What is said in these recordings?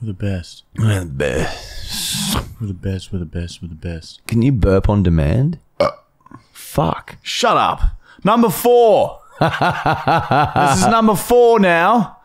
We're the best. We're the best. We're the best. We're the best. We're the best. Can you burp on demand? Uh. Fuck. Shut up. Number four. this is number four now.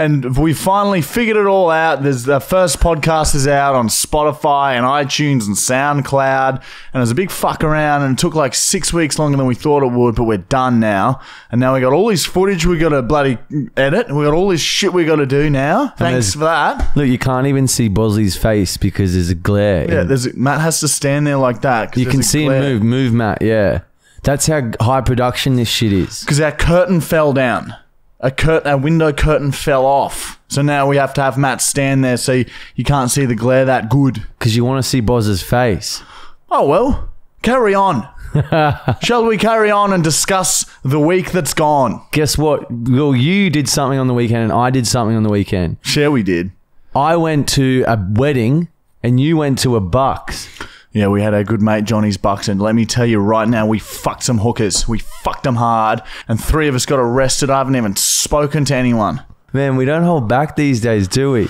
And we finally figured it all out. There's the first podcast is out on Spotify and iTunes and SoundCloud. And there's a big fuck around and it took like six weeks longer than we thought it would, but we're done now. And now we got all this footage we got to bloody edit. We got all this shit we got to do now. Thanks for that. Look, you can't even see Bosley's face because there's a glare. Yeah, there's Matt has to stand there like that. you can see him move. Move, Matt. Yeah. That's how high production this shit is. because our curtain fell down. A curt, our window curtain fell off. So now we have to have Matt stand there so you, you can't see the glare that good. Because you want to see Boz's face. Oh well, carry on. Shall we carry on and discuss the week that's gone? Guess what? Well, you did something on the weekend and I did something on the weekend. Sure, we did. I went to a wedding and you went to a Bucks. Yeah, we had our good mate Johnny's Bucks, and let me tell you right now, we fucked some hookers. We fucked them hard, and three of us got arrested. I haven't even spoken to anyone. Man, we don't hold back these days, do we?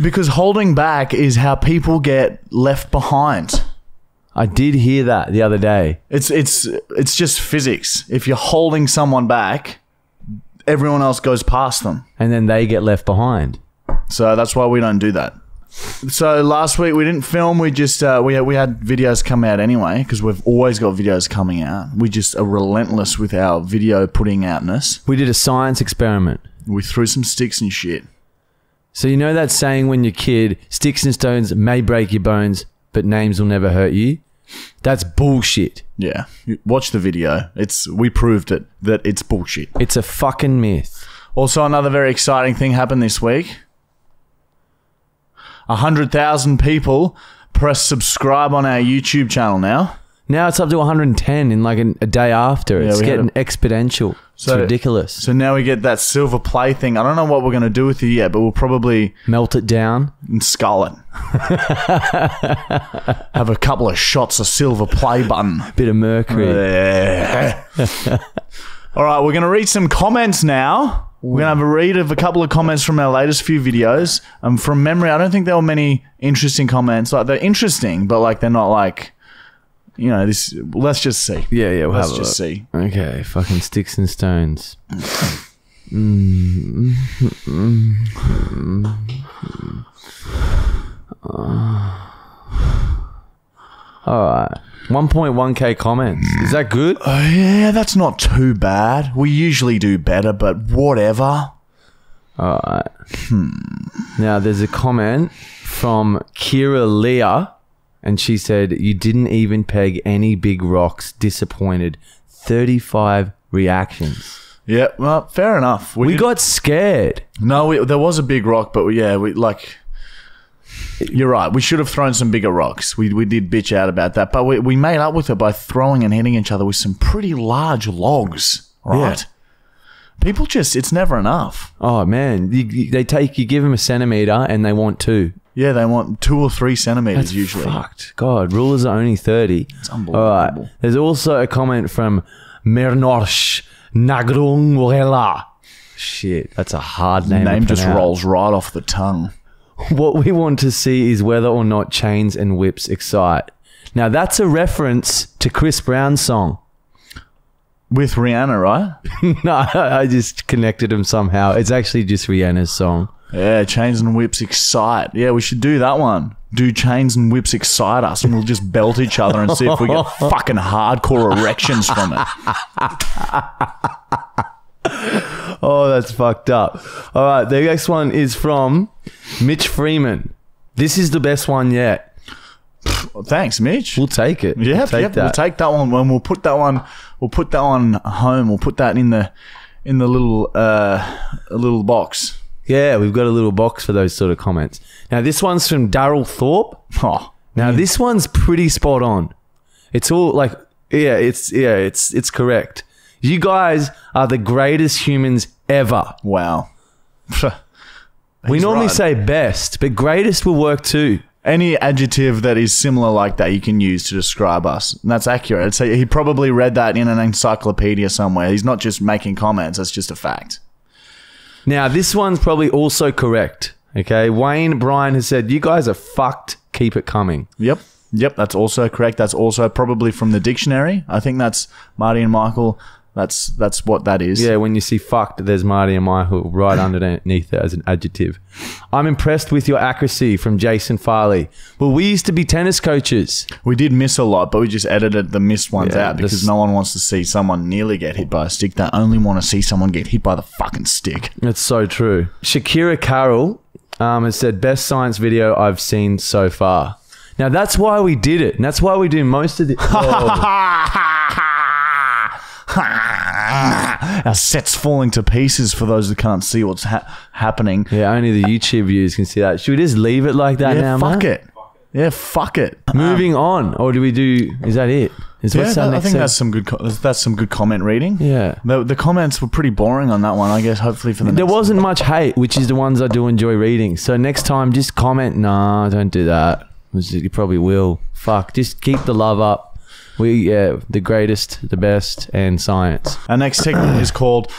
Because holding back is how people get left behind. I did hear that the other day. It's it's it's just physics. If you're holding someone back, everyone else goes past them. And then they get left behind. So that's why we don't do that. So last week we didn't film. We just uh, we had, we had videos come out anyway because we've always got videos coming out. We just are relentless with our video putting outness. We did a science experiment. We threw some sticks and shit. So you know that saying when you're kid, sticks and stones may break your bones, but names will never hurt you? That's bullshit. Yeah, watch the video. It's we proved it that it's bullshit. It's a fucking myth. Also, another very exciting thing happened this week. A hundred thousand people press subscribe on our YouTube channel now. Now it's up to 110 in like an, a day after. Yeah, It's getting exponential. So- it's ridiculous. So now we get that silver play thing. I don't know what we're going to do with it yet, but we'll probably Melt it down. And skull it. Have a couple of shots of silver play button. Bit of mercury. All right, we're going to read some comments now. We're going to have a read of a couple of comments from our latest few videos. Um, from memory, I don't think there were many interesting comments. Like they're interesting, but like they're not like, you know, this. Let's just see. Yeah, yeah, we'll Let's have a just look. see. Okay, fucking sticks and stones. All right. 1.1k comments. Is that good? Oh, yeah, that's not too bad. We usually do better, but whatever. All right. Now, there's a comment from Kira Leah, and she said, You didn't even peg any big rocks. Disappointed. 35 reactions. Yeah, well, fair enough. We did- got scared. No, we, there was a big rock, but yeah, we like. You're right. We should have thrown some bigger rocks. We, we did bitch out about that, but we, we made up with it by throwing and hitting each other with some pretty large logs. Right? People just, it's never enough. Oh, man. You, you- they take, you give them a centimeter and they want two. Yeah, they want two or three centimeters That's usually. fucked. God, rulers are only 30. It's unbelievable. All right. There's also a comment from Mernosh Nagrungwela. Shit, that's a hard name. to Name just rolls right off the tongue. What we want to see is whether or not chains and whips excite. Now, that's a reference to Chris Brown's song. With Rihanna, right? no, I just connected them somehow. It's actually just Rihanna's song. Yeah, chains and whips excite. Yeah, we should do that one. Do chains and whips excite us, and we'll just belt each other and see if we get fucking hardcore erections from it. Oh, that's fucked up. All right, the next one is from Mitch Freeman. This is the best one yet. Thanks, Mitch. We'll take it. Yeah, we'll take yep, that. we'll take that one. We'll put that one, we'll put that one home. We'll put that in the in the little uh little box. yeah, we've got a little box for those sort of comments. Now, this one's from Daryl Thorpe. Oh, Now, this one's pretty spot on. It's all like, yeah, it's yeah, it's it's correct. You guys are the greatest humans ever. wow. we He's normally right. say best, but greatest will work too. Any adjective that is similar like that, you can use to describe us. And that's accurate. So he probably read that in an encyclopedia somewhere. He's not just making comments. That's just a fact. Now, this one's probably also correct. Okay, Wayne Bryan has said, "You guys are fucked. Keep it coming." Yep. Yep, that's also correct. That's also probably from the dictionary. I think that's Marty and Michael. That's that's what that is. Yeah, when you see fucked, there's Marty and Michael right underneath it as an adjective. I'm impressed with your accuracy from Jason Farley. Well, we used to be tennis coaches. We did miss a lot, but we just edited the missed ones Yeah, out because this- no one wants to see someone nearly get hit by a stick. They only want to see someone get hit by the fucking stick. That's so true. Shakira Carroll um, has said, best science video I've seen so far. Now, that's why we did it. And that's why we do most of the. Oh, Our set's falling to pieces for those who can't see what's ha- happening. yeah, only the YouTube viewers can see that. Should we just leave it like that Yeah, now, fuck man? it. Yeah, fuck it. Moving um, on. Or do we do. Is that it? Is Yeah, our I think seg- that's some good. That's- some good comment reading. Yeah. The, the comments were pretty boring on that one. I guess hopefully for the next. There wasn't much hate, which is the ones I do enjoy reading. So next time, just comment. Nah, don't do that. You probably will. Fuck. Just keep the love up. We yeah, the greatest, the best, and science. Our next segment is called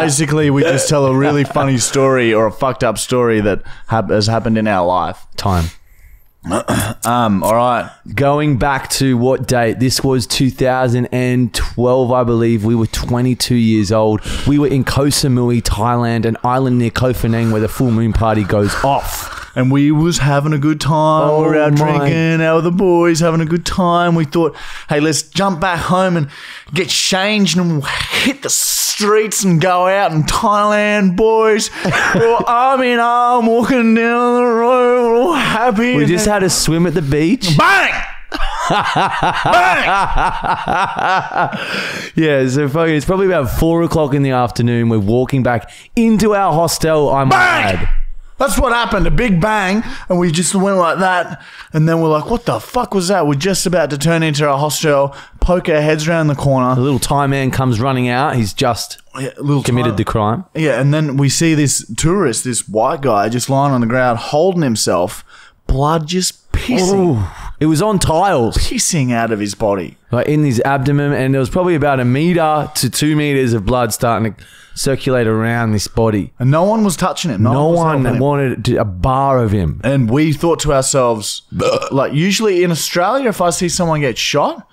basically we just tell a really funny story or a fucked up story that hap- has happened in our life. Time. Um, all right. Going back to what date? This was 2012, I believe. We were 22 years old. We were in Koh Samui, Thailand, an island near Koh Phangan where the full moon party goes off. And we was having a good time. Oh we were oh, out my- drinking, out with the boys, having a good time. We thought, hey, let's jump back home and get changed and we'll hit the streets and go out in Thailand, boys. we're all arm in arm, walking down the road, we're all happy. We just had a swim at the beach. bang, bang. Yeah, so fucking, it's probably about four o'clock in the afternoon. We're walking back into our hostel. I'm add. That's what happened. A big bang, and we just went like that. And then we're like, "What the fuck was that?" We're just about to turn into our hostel, poke our heads around the corner A little Thai man comes running out. He's just Yeah, little committed time- the crime. Yeah, and then we see this tourist, this white guy, just lying on the ground, holding himself, blood just pissing, It was on tiles, pissing out of his body. like in his abdomen, and there was probably about a meter to two meters of blood starting to circulate around this body. And no one was touching him. No, No was one him. wanted to- a bar of him. And we thought to ourselves, like usually in Australia, if I see someone get shot,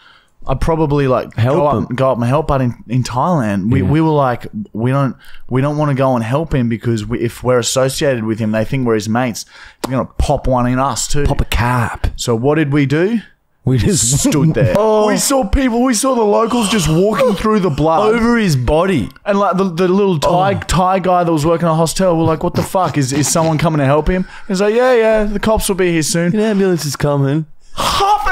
I'd probably like Help go up, him. go up and help. But in, in Thailand, we, we were like, we don't we don't want to go and help him because we, if we're associated with him, they think we're his mates. They're gonna pop one in us too. Pop a cap. so what did we do? We just Stood there. Oh. We saw people. We saw the locals just walking through the blood. over his body. And like the, the little oh. Thai Thai guy that was working at a hostel, we're like, "What the fuck is is someone coming to help him?" He's like, "Yeah, yeah, the cops will be here soon." An ambulance is coming.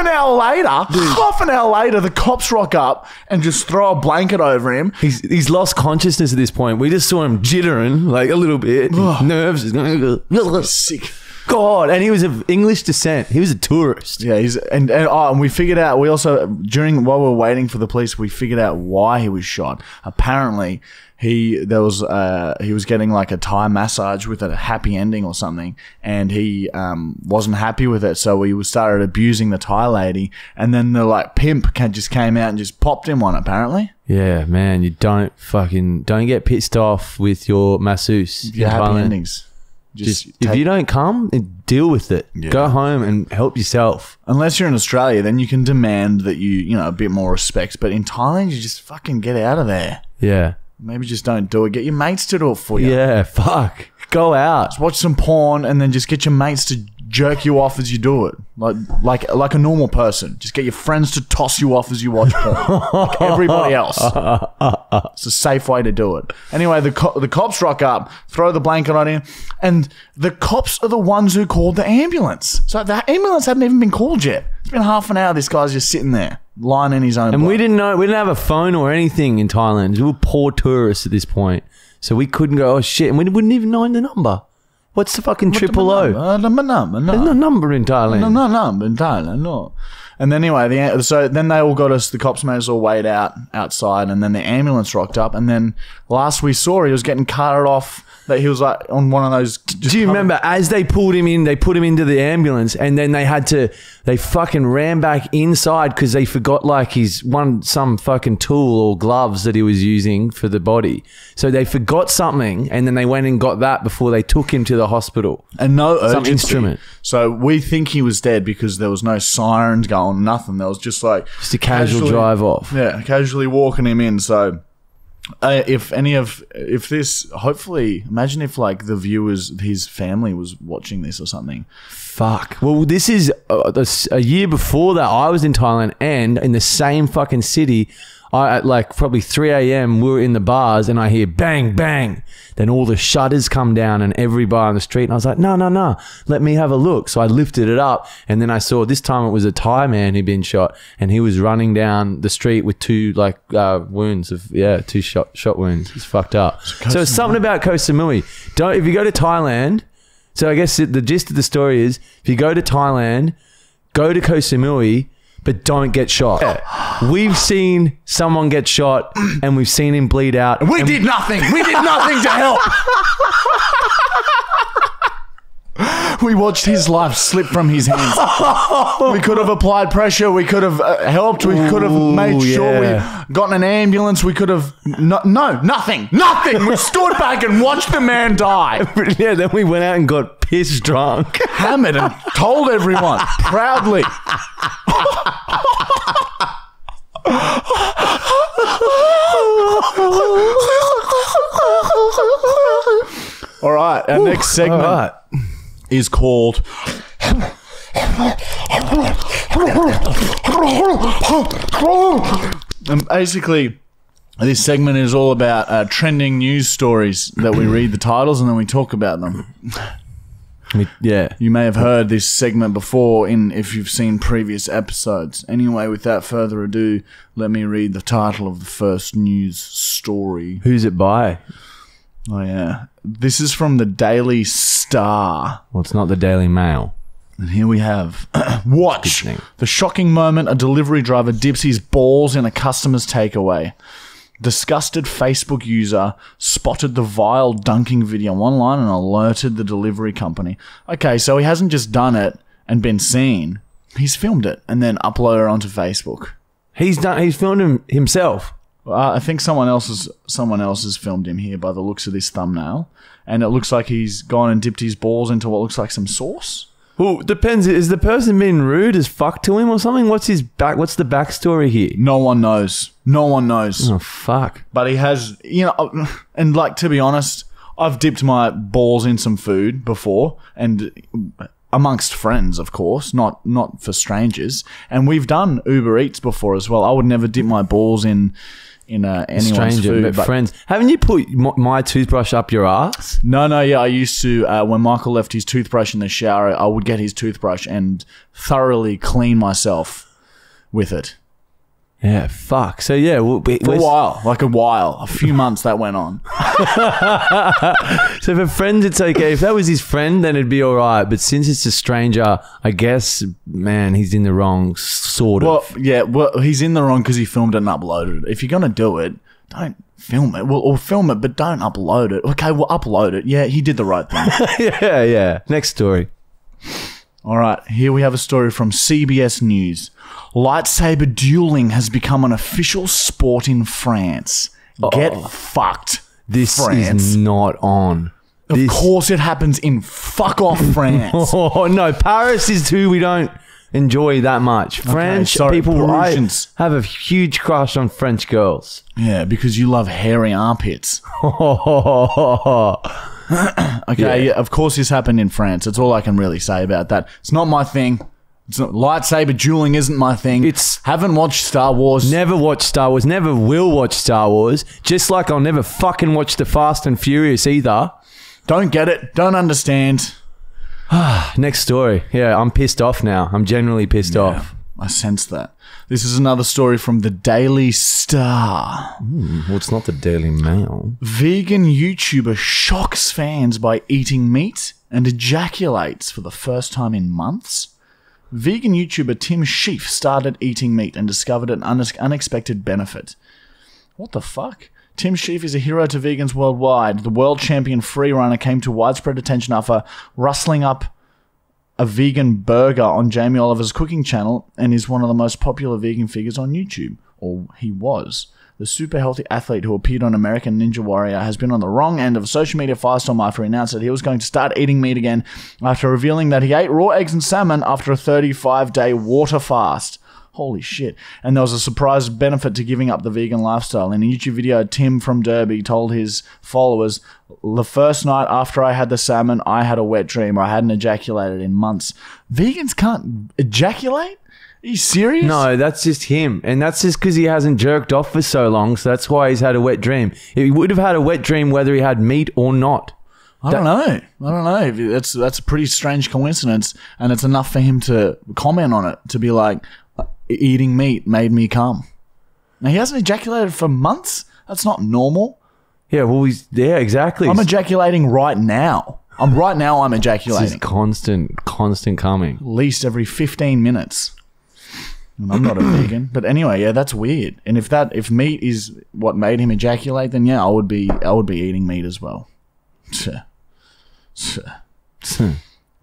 An hour later, half an hour later, the cops rock up and just throw a blanket over him. He's, he's lost consciousness at this point. We just saw him jittering like a little bit. Nerves is going to go. Sick. God, and he was of English descent. He was a tourist. Yeah, he's and and, oh, and we figured out. We also during while we were waiting for the police, we figured out why he was shot. Apparently, he there was uh he was getting like a Thai massage with a happy ending or something, and he um wasn't happy with it, so he was started abusing the Thai lady, and then the like pimp just came out and just popped him one. Apparently, Yeah, man, you don't fucking don't get pissed off with your masseuse. your happy Thailand. endings. Just if take- you don't come, deal with it. Go home and help yourself. Unless you're in Australia, then you can demand that you, you know, a bit more respect. But in Thailand, you just fucking get out of there. Yeah, Maybe just don't do it. Get your mates to do it for you. yeah. Fuck, go out. Watch some porn and then just get your mates to jerk you off as you do it, like like like a normal person. Just get your friends to toss you off as you watch porn, like everybody else. It's a safe way to do it. Anyway, the co- the cops rock up, throw the blanket on him, and the cops are the ones who called the ambulance. So the ambulance hadn't even been called yet. It's been half an hour. This guy's just sitting there, lying in his own. And blood. we didn't know we didn't have a phone or anything in Thailand. We were poor tourists at this point, so we couldn't go. Oh shit! And we wouldn't even know the number. What's the fucking triple O? Uh, number, number, no. There's no number in Thailand. No, no, no, in Thailand, no. And then anyway, the so then they all got us. The cops made us all wait out outside, and then the ambulance rocked up. And then last we saw, he was getting carted off. That he was like on one of those. Do you remember as they pulled him in, they put him into the ambulance, and then they had to They fucking ran back inside because they forgot like his one some fucking tool or gloves that he was using for the body. So they forgot something, and then they went and got that before they took him to the hospital. and no Some urgency. instrument. So we think he was dead because there was no sirens going, nothing. There was just like Just a casual casually- drive off. Yeah, casually walking him in. So, uh, if any of if this, hopefully, imagine if like the viewers, his family was watching this or something. Fuck. Well, this is this- a year before that. I was in Thailand and in the same fucking city. I at like probably 3 a.m. We were in the bars and I hear bang bang. Then all the shutters come down and every bar on the street. And I was like, no, no, no, let me have a look. So I lifted it up and then I saw this time it was a Thai man who'd been shot and he was running down the street with two like uh, wounds of yeah, two shot shot wounds. It's fucked up. So it's something about Koh Samui. Don't if you go to Thailand. So I guess the gist of the story is if you go to Thailand, go to Koh Samui, but don't get shot. We've seen someone get shot and we've seen him bleed out. We did nothing. We did nothing to help. we watched his life slip from his hands. We could have applied pressure. We could have uh, helped. We could have Ooh, made sure yeah. we gotten an ambulance. We could have no, no nothing, nothing. We stood back and watched the man die, yeah, then we went out and got piss drunk. hammered, and told everyone proudly. All right, our next segment right. is called. And basically, this segment is all about uh, trending news stories that we read the titles and then we talk about them. We- yeah. You may have heard this segment before in if you've seen previous episodes. Anyway, without further ado, let me read the title of the first news story. Who's it by? Oh yeah, this is from the Daily Star. Well, it's not the Daily Mail. And here we have Watch the shocking moment a delivery driver dips his balls in a customer's takeaway. Disgusted Facebook user spotted the vile dunking video online and alerted the delivery company. Okay, so he hasn't just done it and been seen. He's filmed it and then uploaded it onto Facebook. He's done. He's filmed him himself. Uh, I think someone else has someone else has filmed him here by the looks of this thumbnail, and it looks like he's gone and dipped his balls into what looks like some sauce. Well, depends. Is the person being rude as fuck to him or something? What's his back? What's the backstory here? No one knows. No one knows. Oh fuck. But he has, you know, and like to be honest, I've dipped my balls in some food before, and amongst friends, of course, not not for strangers. And we've done Uber Eats before as well. I would never dip my balls in in uh, anyone's Stranger, food. but but- friends. Haven't you put my, my toothbrush up your ass? No, no, yeah, I used to. Uh, when Michael left his toothbrush in the shower, I would get his toothbrush and thoroughly clean myself with it Yeah, fuck. So yeah, we'll, we, for a while, like a while, a few months that went on. so for friends, it's okay. If that was his friend, then it'd be all right. But since it's a stranger, I guess, man, he's in the wrong sort Well, of. yeah, well, he's in the wrong because he filmed it and uploaded it. If you're gonna do it, don't film it. Well, or film it, but don't upload it. Okay, well, upload it. Yeah, he did the right thing. yeah, yeah. Next story. All right, here we have a story from CBS News. Lightsaber dueling has become an official sport in France. Get oh. fucked. This France. is not on. Of This- course, it happens in fuck off France. Oh no, Paris is who we don't enjoy that much. French sorry, people, I Parisians. have a huge crush on French girls. yeah, because you love hairy armpits. Okay, yeah. of course this happened in France. That's all I can really say about that. It's not my thing. It's not lightsaber dueling isn't my thing. It's- haven't watched Star Wars. Never watched Star Wars. Never will watch Star Wars. Just like I'll never fucking watch the Fast and Furious either. Don't get it. Don't understand. Next story. Yeah, I'm pissed off now. I'm generally pissed off. I sense that. This is another story from the Daily Star. Hmm, well, it's not the Daily Mail. Vegan YouTuber shocks fans by eating meat and ejaculates for the first time in months. Vegan YouTuber Tim Shieff started eating meat and discovered an unex- unexpected benefit. What the fuck? Tim Shieff is a hero to vegans worldwide. The world champion free runner came to widespread attention after rustling up a vegan burger on Jamie Oliver's cooking channel and is one of the most popular vegan figures on YouTube. Or he was. The super healthy athlete who appeared on American Ninja Warrior has been on the wrong end of a social media firestorm after he announced that he was going to start eating meat again after revealing that he ate raw eggs and salmon after a 35 day water fast. Holy shit. And there was a surprise benefit to giving up the vegan lifestyle. In a YouTube video, Tim from Derby told his followers, The first night after I had the salmon, I had a wet dream. I hadn't ejaculated in months. Vegans can't ejaculate? Are you serious? No, that's just him. And that's just because he hasn't jerked off for so long. So that's why he's had a wet dream. He would have had a wet dream whether he had meat or not. I don't know. I don't know. That's that's a pretty strange coincidence, and it's enough for him to comment on it to be like, eating meat made me come. Now he hasn't ejaculated for months. That's not normal. Yeah, well, he's, yeah, exactly. I'm ejaculating right now. I'm right now. I'm ejaculating just constant, constant coming. at least every 15 minutes. And I'm not a vegan, but anyway, yeah, that's weird. And if that if meat is what made him ejaculate, then yeah, I would be I would be eating meat as well.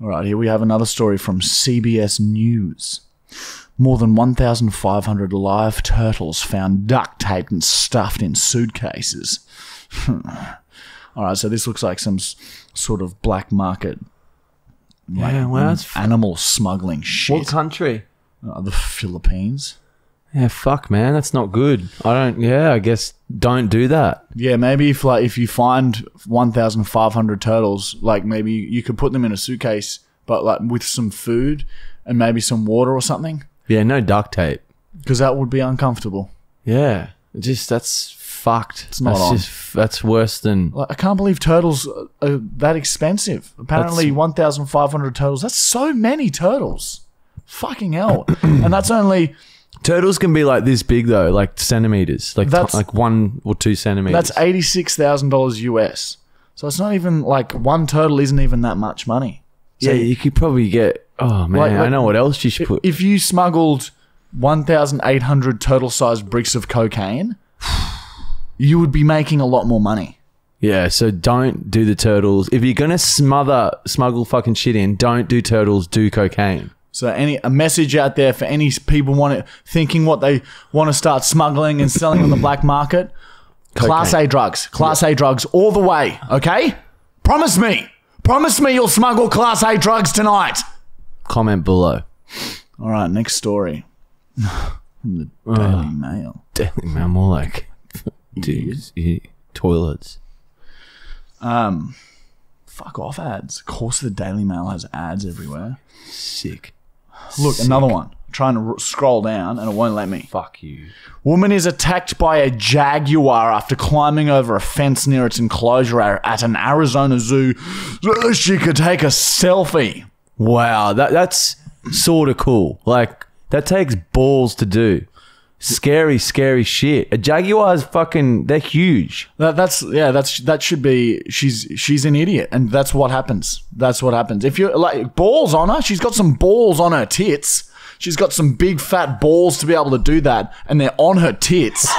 All right, here we have another story from CBS News. More than 1,500 live turtles found duct taped and stuffed in suitcases. All right, so this looks like some sort of black market like, Yeah, well, that's animal smuggling shit. What country? Uh, the Philippines. Yeah, fuck, man, that's not good. I don't. Yeah, I guess don't do that. Yeah, maybe if like if you find 1,500 turtles, like maybe you could put them in a suitcase, but like with some food and maybe some water or something, Yeah, no duct tape. because that would be uncomfortable. Yeah, just that's fucked. It's not that's on. just that's worse than. Like, I can't believe turtles are, that expensive. Apparently, That's- 1,500 turtles. That's so many turtles. Fucking hell. and that's only Turtles can be like this big though, like centimeters, like That's- like one or two centimeters. that's $86,000 US. So it's not even like one turtle isn't even that much money. So yeah. You could probably get. Oh man, Like- I know what else you should put. if you smuggled 1,800 turtle sized bricks of cocaine, you would be making a lot more money. Yeah, so don't do the turtles. If you're gonna smother smuggle fucking shit in, don't do turtles. Do cocaine. So any a message out there for any people want it, thinking what they want to start smuggling and selling on the black market. Class A drugs, Class A drugs all the way. Okay, promise me, promise me you'll smuggle Class A drugs tonight. Comment below. All right, next story from the Daily Mail. Daily Mail, more like dudes, toilets. Um, fuck off ads. Of course, the Daily Mail has ads everywhere. Sick. Look, another one. trying to r- scroll down and it won't let me. Fuck you. Woman is attacked by a jaguar after climbing over a fence near its enclosure at an Arizona zoo so she could take a selfie. Wow, that that's sort of cool. Like that takes balls to do. Scary, scary shit. A jaguar's fucking. They're huge. That, that's yeah. That's that should be. She's she's an idiot, and that's what happens. That's what happens. If you're like balls on her, she's got some balls on her tits. She's got some big fat balls to be able to do that, and they're on her tits.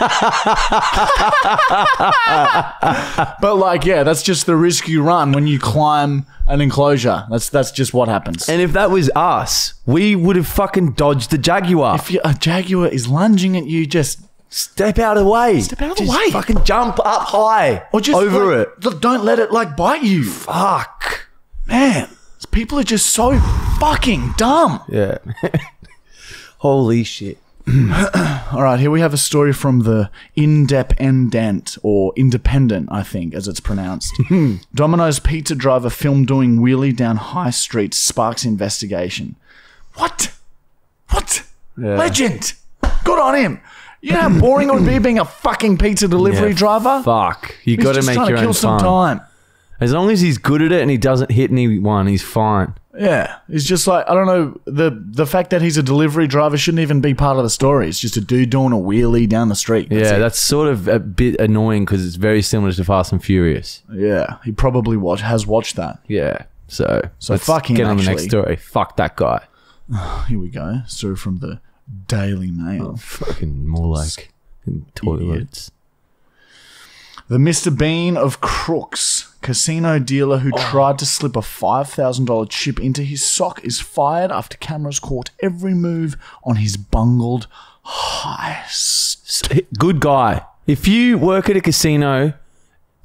but like, yeah, that's just the risk you run when you climb an enclosure. That's that's just what happens. And if that was us, we would have fucking dodged the jaguar. if you, a jaguar is lunging at you, just Step out of the way. Step out of the Just way. Fucking jump up high. or just over like, it. look, Don't let it like bite you. Fuck. Man, people are just so fucking dumb. Yeah. Holy shit. All right, here we have a story from the Independent or Independent, I think, as it's pronounced. Domino's pizza driver filmed doing wheelie down High Street sparks investigation. What? What? Yeah. Legend. Good on him. You know how boring it would be being a fucking pizza delivery Yeah, driver. Fuck. You He's got to just make trying your to kill own some time. As long as he's good at it and he doesn't hit anyone, he's fine. Yeah, it's just like I don't know the the fact that he's a delivery driver shouldn't even be part of the story. It's just a dude doing a wheelie down the street. That's yeah, it. that's sort of a bit annoying because it's very similar to Fast and Furious. yeah. He probably watch has watched that. Yeah. So, So let's fuck him, get on the next story. Fuck that guy. Here we go. Story from the Daily Mail. Fucking more like toilets. The Mr. Bean of crooks casino dealer who oh. tried to slip a $5,000 chip into his sock is fired after cameras caught every move on his bungled heist. Good guy. If you work at a casino,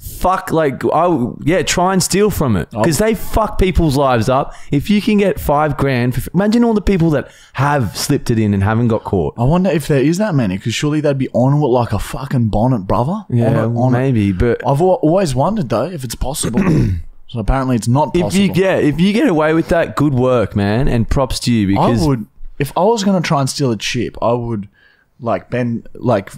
fuck like oh yeah, try and steal from it oh. because they fuck people's lives up. If you can get five grand, for, imagine all the people that have slipped it in and haven't got caught. I wonder if there is that many, because surely they'd be on it like a fucking bonnet, brother. Yeah, on it, on it. maybe, but I've always wondered though if it's possible. so apparently it's not if possible. you yeah, if you get away with that, good work, man, and props to you because I would, if I was going to try and steal a chip, I would like bend, like,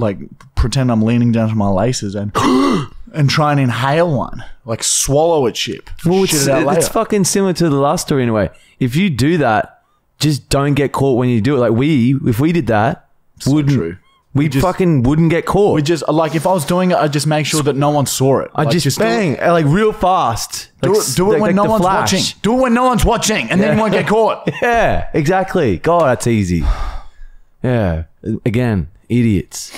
like pretend I'm leaning down to my laces and and try and inhale one, like swallow a chip. well, shit it's, it it's fucking similar to the last story in a way. If you do that, just don't get caught when you do it. Like we, if we did that, So wouldn't true. we just- fucking wouldn't get caught? we just like if I was doing it, I'd just make sure that no one saw it. I Like, just, it- bang uh, like real fast. Do Like, it, do it like- when no one's Flash. watching. Do it when no one's watching, and then you won't get caught. Yeah, exactly. God, that's easy. Yeah. Again, idiots.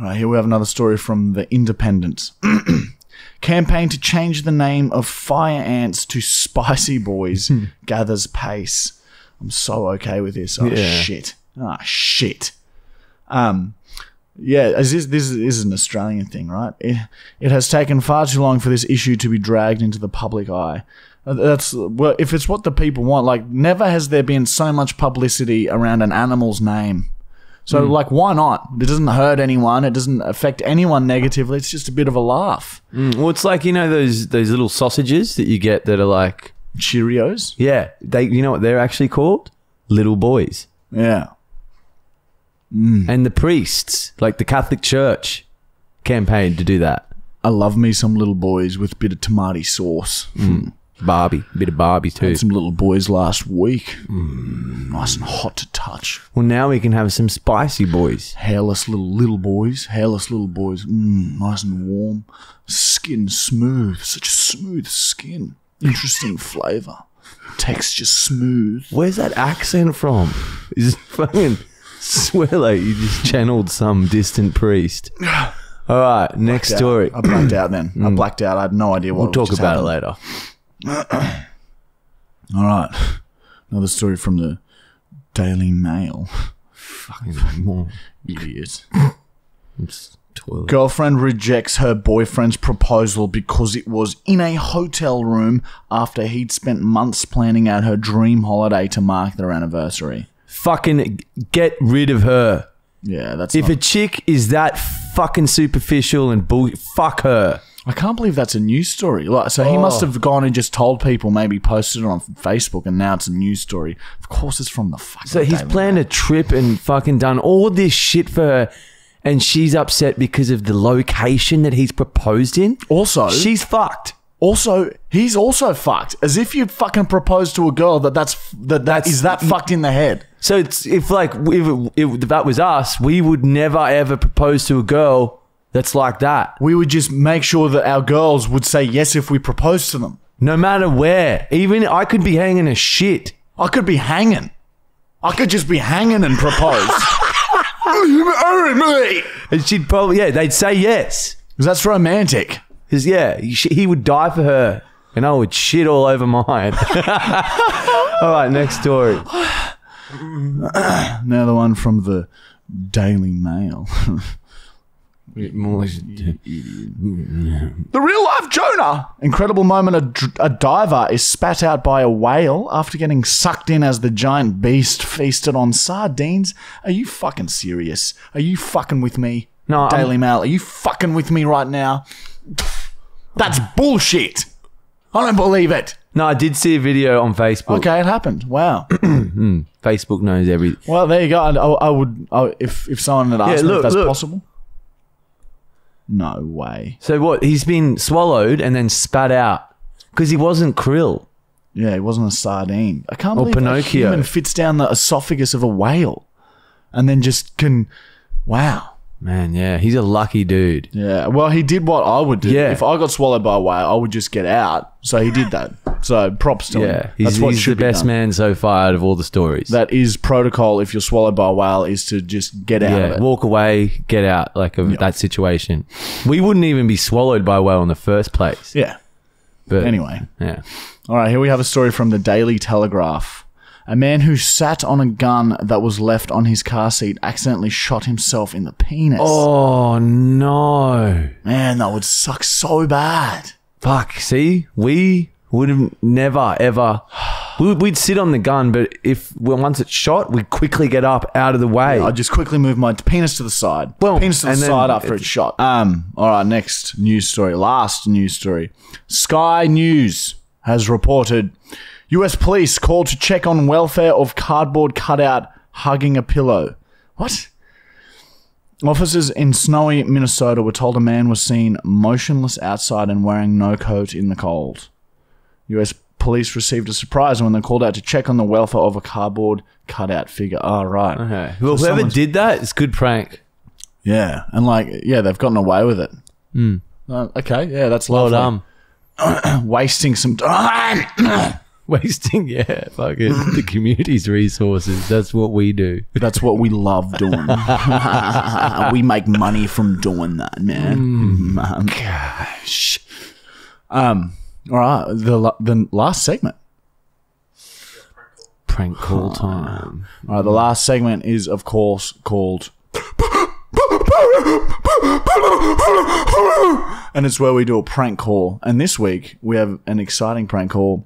All right, here we have another story from the Independent. Campaign to change the name of fire ants to Spicy Boys gathers pace. I'm so okay with this. Oh Yeah. shit. Oh shit. Um, yeah, this, this, is, this is an Australian thing, right? It, it has taken far too long for this issue to be dragged into the public eye. Uh, That's well, if it's what the people want. Like, never has there been so much publicity around an animal's name. So, hmm. like, why not? It doesn't hurt anyone. It doesn't affect anyone negatively. It's just a bit of a laugh. Mm, well, it's like you know those those little sausages that you get that are like Cheerios. yeah, they you know what they're actually called? Little boys. Yeah. Hmm. And the priests, like the Catholic Church, campaigned to do that. I love me some little boys with a bit of tomato sauce. Hmm. Barbie, a bit of Barbie too. Had some little boys last week. Mm, nice and hot to touch. Well, now we can have some spicy boys. Hairless little little boys. Hairless little boys. Mm, nice and warm. Skin smooth. Such a smooth skin. Interesting flavour. Texture smooth. Where's that accent from? Is it fucking swear like you just channeled some distant priest. All right, next story. I blacked out then. I blacked out. I had no idea what We'll talk about happened. it later. All right. Another story from the Daily Mail. Fucking more Idiot. It's toilet. Girlfriend rejects her boyfriend's proposal because it was in a hotel room after he'd spent months planning out her dream holiday to mark their anniversary. Fucking get rid of her. Yeah, that's. If not- a chick is that fucking superficial and bull, fuck her. I can't believe that's a news story. Like, so he must oh. have gone and just told people, maybe posted it on Facebook, and now it's a news story. Of course, it's from the fucking. So he's planned a trip and fucking done all this shit for her, and she's upset because of the location that he's proposed in. Also, She's fucked. also he's also fucked. As if you'd fucking propose to a girl that that's that that is that fucked in the head. So it's if like if, if that was us, we would never ever propose to a girl that's like that, We would just make sure that our girls would say yes if we proposed to them. no matter where. Even I could be hanging a shit. I could be hanging. I could just be hanging and propose. And she'd probably, yeah, they'd say yes. Because that's romantic. Because, yeah, he, he would die for her. And I would shit all over mine. all right, next story. Now the one from the Daily Mail. The real life Jonah. Incredible moment a, a diver is spat out by a whale after getting sucked in as the giant beast feasted on sardines. Are you fucking serious? Are you fucking with me? No, I'm- Daily Mail. Are you fucking with me right now? That's bullshit. I don't believe it. No, I did see a video on Facebook. Okay, it happened. Wow. Hmm, Facebook knows everything. Well, there you go. I, I would, I, if if someone had asked Yeah, me if that's look. possible. No way. So what? He's been swallowed and then spat out because he wasn't krill. Yeah, it wasn't a sardine. I can't Or believe a Pinocchio. human fits down the esophagus of a whale, and then just can. Wow. Man, yeah, he's a lucky dude. Yeah. Well, he did what I would do. Yeah. If I got swallowed by a whale, I would just get out. So he did that. So props to him. Yeah, he's, That's what he's the should be best done. man so far out of all the stories. That is protocol. If you're swallowed by a whale, is to just get out of yeah, it. walk away, get out, like of that situation. We wouldn't even be swallowed by a whale in the first place. yeah. But Anyway, yeah. all right, here we have a story from the Daily Telegraph. A man who sat on a gun that was left on his car seat accidentally shot himself in the penis. Oh no! Man, that would suck so bad. Fuck. See, we would have never ever. we would- sit on the gun, but if well, once it's shot, we'd quickly get up out of the way. I'd just quickly move my penis to the side. Well, penis to the side after it- it's shot. Um. All right. Next news story. Last news story. Sky News has reported U.S. police called to check on welfare of cardboard cutout hugging a pillow. What? Officers in snowy Minnesota were told a man was seen motionless outside and wearing no coat in the cold. U.S. police received a surprise when they called out to check on the welfare of a cardboard cutout figure. Oh, right. okay. Well, So whoever someone's- did that, it's good prank. Yeah, and like, yeah, they've gotten away with it. Uh, okay, yeah, that's Hmm. Well lovely. done. Wasting some time. Wasting, yeah, fucking the community's resources. That's what we do. That's what we love doing. we make money from doing that, man. Hmm. Man. Gosh. Um. All right. The the last segment. Prank call time. All right. The last segment is, of course, called. And it's where we do a prank call. And this week we have an exciting prank call.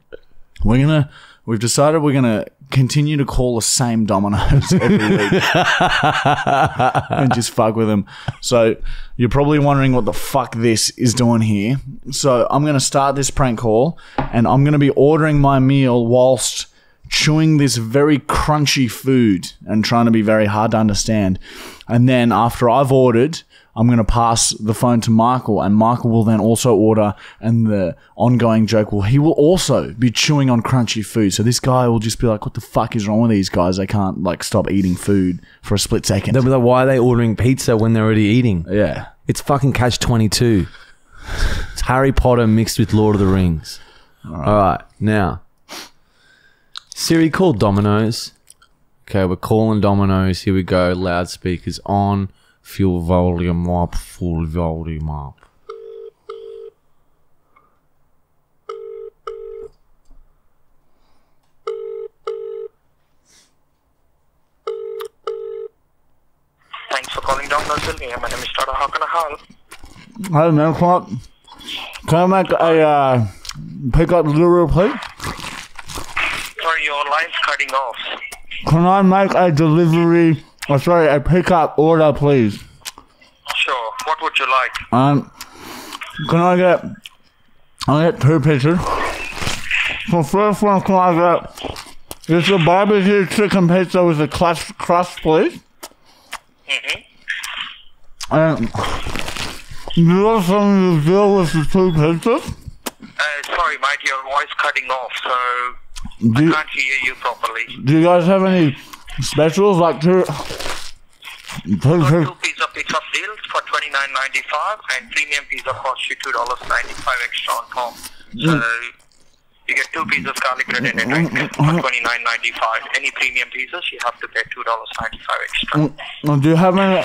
We're gonna. We've decided we're gonna continue to call the same dominoes every week and just fuck with them. So you're probably wondering what the fuck this is doing here. So I'm gonna start this prank call, and I'm gonna be ordering my meal whilst chewing this very crunchy food and trying to be very hard to understand. And then after I've ordered, I'm going to pass the phone to Michael, and Michael will then also order. And the ongoing joke will he will also be chewing on crunchy food. So this guy will just be like, "What the fuck is wrong with these guys? They can't like stop eating food for a split second. They'll be like, why are they ordering pizza when they're already eating? yeah, It's fucking catch 22. It's Harry Potter mixed with Lord of the Rings. All right. Now, Siri called Domino's. Okay, we're calling Domino's. Here we go. Loudspeakers on. Full volume up. Full volume up. Thanks for calling Domino's Sylvia. My name is Tata. How can I help? Hey man, can I, can I make a uh, pick up delivery, please? Sorry, your line's cutting off. Can I make a delivery? Oh, sorry, a pickup order, please. Sure. What would you like? Um, can I get? I get two pieces. So first one, can I get? Is a barbecue chicken pizza with a crust, crust please? Mm-hmm. And do you have something to deal with the two pizzas? Uh, sorry, mate, your voice cutting off, so Do you, can't hear you properly. do you guys have any specials like two? Two, Got two, pizza pickup deals for twenty nine ninety five, and premium pizza costs you two dollars ninety five extra on top. So mm. you get two pizzas garlic bread and a drink mm, mm, for twenty nine ninety five. Any premium pizzas, you have to pay two dollars ninety five extra. Do you have any?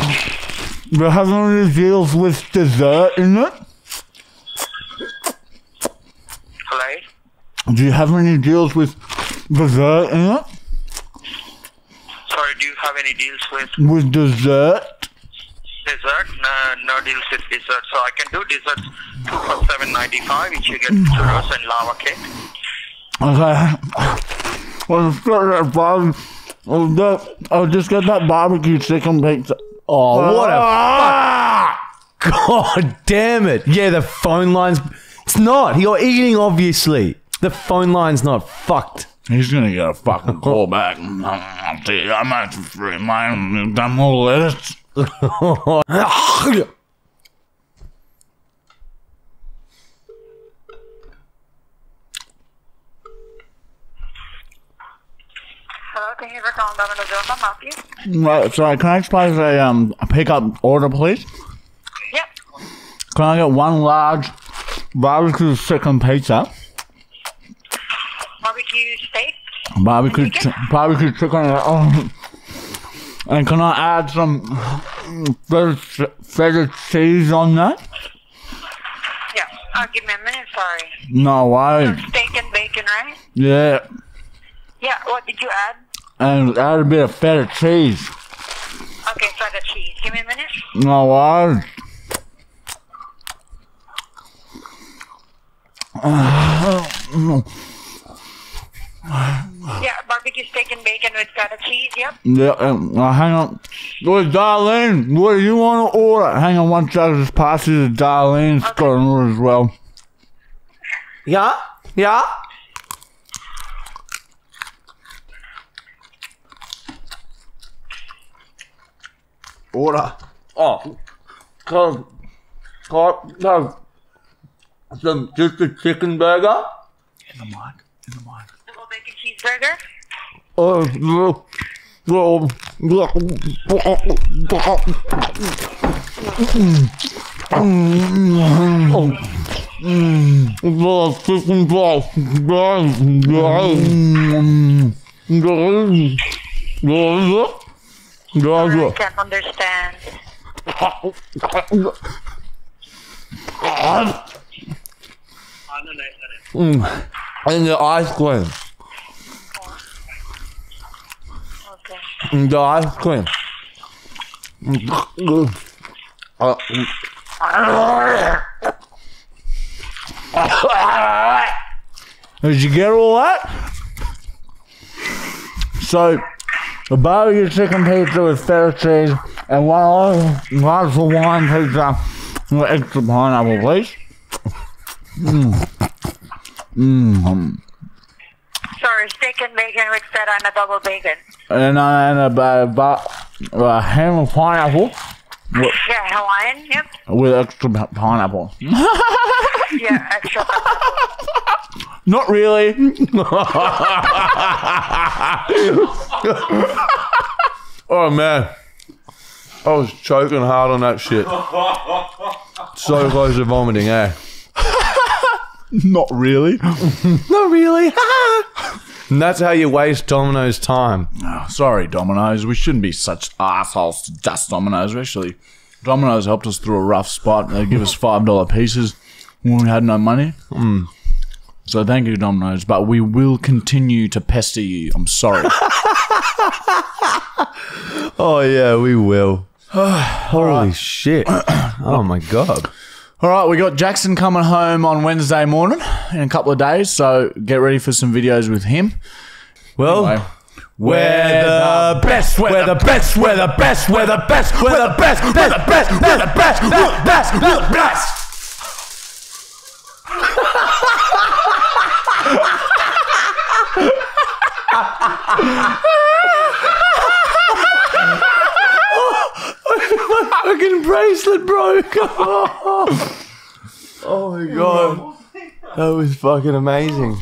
Do you have any deals with dessert in it? Hello. Do you have any deals with dessert in it? Sorry, do you have any deals with With dessert? dessert? No, no deals with dessert. So I can do dessert two for seven ninety five, which you get churros and lava cake. Okay. Well, just get that bar- I'll, get, I'll just get that barbecue chicken pizza. Oh, what a Ah! God damn it. Yeah, the phone line's. It's not. You're eating, obviously. The phone line's not fucked. He's gonna get a fucking call back. I'll tell you, I'm out for mine. Done more lettuce. Hello, thank you for calling Domino's Room. I'm help you. Right, sorry, can I place a um a pickup order, please? Yep. Can I get one large barbecue chicken pizza? Barbecue steak. Barbecue, Chicken? chi- barbecue chicken. Uh, oh. And can I add some mm, feta, feta cheese on that? Yeah. Oh, give me a minute, sorry. No way. Steak and bacon, right? Yeah. Yeah, what did you add? And add a bit of feta cheese. Okay, feta cheese. Give me a minute. No way. Yeah, barbecue steak and bacon with feta cheese, yep. Yeah, uh, hang on. Wait, Darlene, what do you want to order? Hang on one second, just pass it to Darlene's got an order as well. Yeah, yeah. Order. Oh, cause, cause, cause, some just a chicken burger. In the mic. In the mic like a cheeseburger? Uh, well, Love chicken broth. I can't understand. Mm. And the ice cream. The ice Did you get all that? So, a barbecue chicken pizza with feta cheese and one glass of wine pizza with extra pineapple, please. Sorry, steak and bacon with feta and a double bacon. And, uh, and a, ba- ba- a ham of pineapple Yeah, Hawaiian, yep. with extra pineapple. Yeah, extra pineapple. Not really. oh man, I was choking hard on that shit. So close to vomiting, eh? Not really. Not really. And that's how you waste Domino's time. Ah, sorry, Domino's. We shouldn't be such assholes to just Domino's. Actually, Domino's helped us through a rough spot. They give us five dollar pieces when we had no money. Hmm. So thank you, Domino's. But we will continue to pester you. I'm sorry. Oh yeah, we will. Holy shit! Oh my god. All right, we got Jackson coming home on Wednesday morning in a couple of days. So get ready for some videos with him. Well, Anyway, we're the best. We're the best. We're the best. We're the best. We're the best. We're the best. We're the best. We're the best. We're the best. Fucking bracelet broke. oh my god. That was fucking amazing.